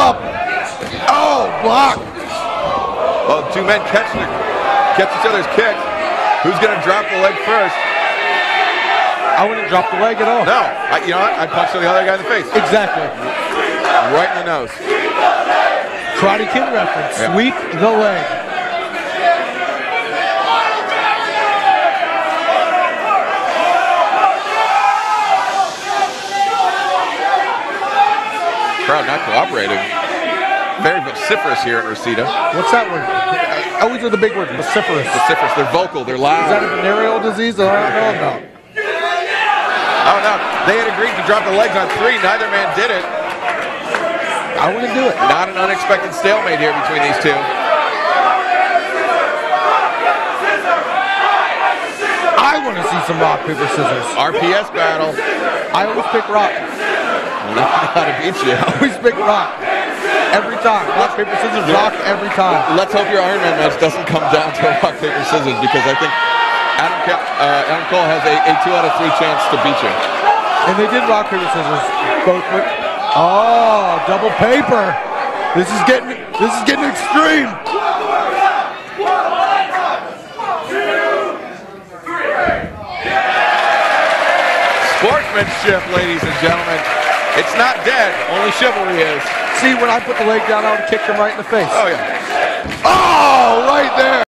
up. Oh, block. Well, two men catch, the, catch each other's kick. Who's going to drop the leg first? I wouldn't drop the leg at all. No. I, you know what? I punched the other guy in the face. Exactly. Right in the nose. Karate Kid reference. Yeah. Sweep the leg. Crowd not cooperating. Very vociferous here at Reseda. What's that word? I always are the big word, vociferous. Vociferous. They're vocal. They're loud. Is that a venereal disease that I don't know about? Oh no! They had agreed to drop the legs on three. Neither man did it. I wouldn't do it. Not an unexpected stalemate here between these two. I want to see some rock, paper, scissors. RPS battle. I always pick rock. How to beat you. always pick rock. Every time. Rock, paper, scissors, rock every time. Let's hope your Iron Man match doesn't come down to rock paper scissors because I think Adam, uh, Adam Cole has a, a two out of three chance to beat you. And they did rock, paper, scissors. Both went. Oh, double paper. This is getting this is getting extreme. Sportsmanship, ladies and gentlemen. It's not dead. Only chivalry is. See, when I put the leg down, I would kick him right in the face. Oh yeah. Oh, right there.